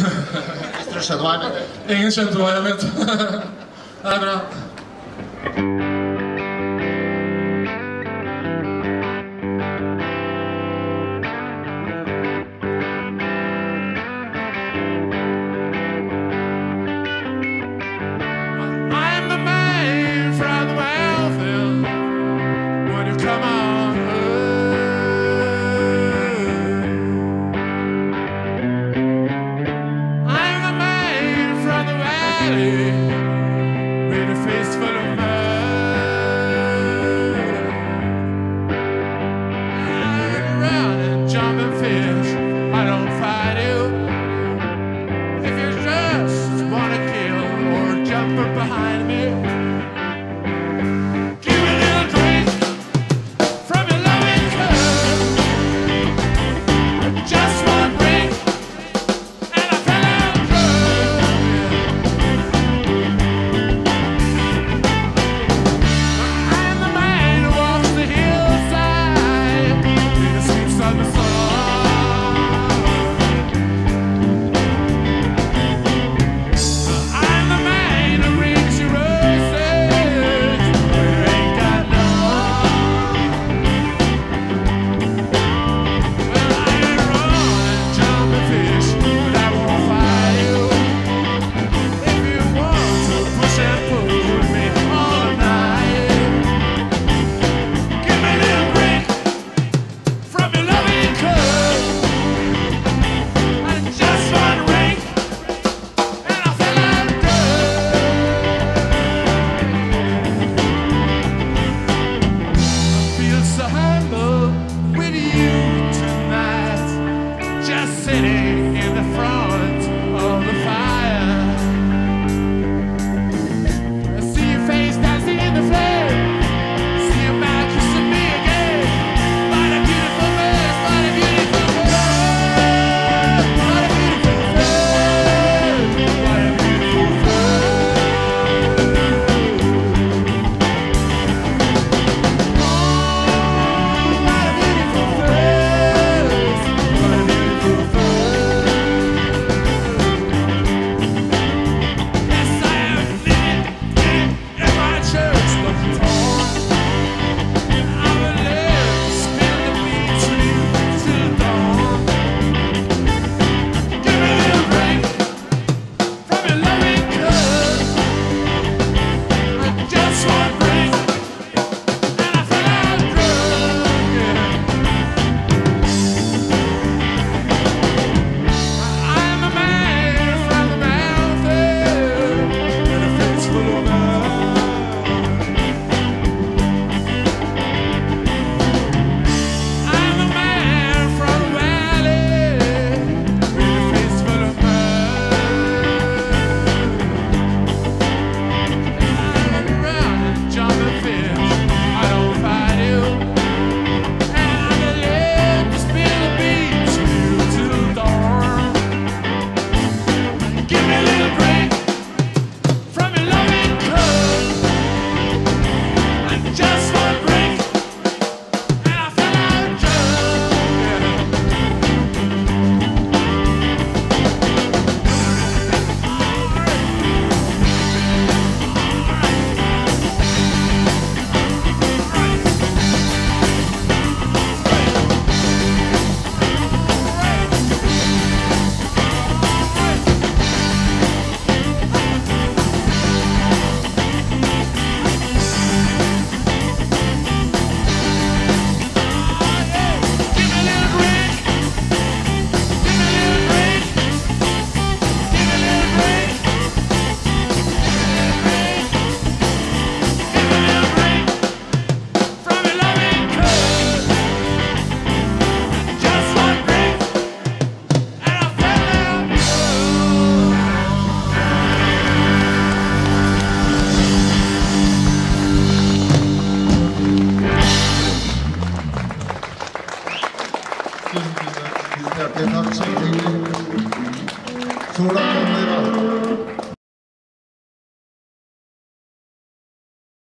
Hvis dere skjønner hva jeg mener. Ingen skjønte hva jeg mente. Det er bra. just sitting in the front. 있습니다. 이제 앞에 박수 드리고